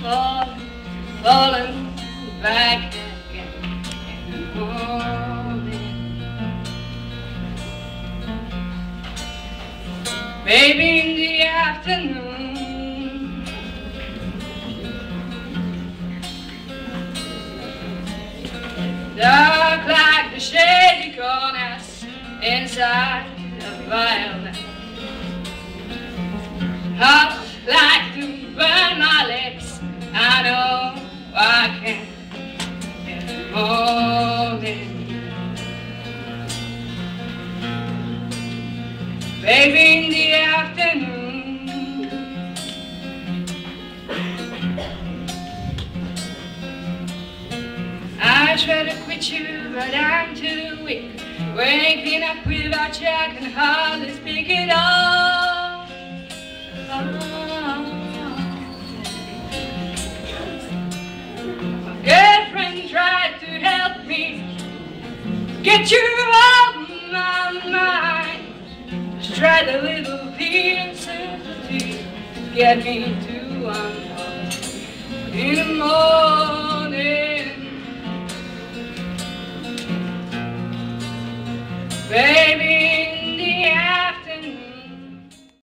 falling falling back again in the morning. Maybe in the afternoon. Dark like the shady corners inside the violet. Baby, in the afternoon. I try to quit you, but I'm too weak. Waking up without you, I can hardly speak at all. My girlfriend tried to help me get you off my mind tried a little fear and sympathy to get me to unwind. In the morning.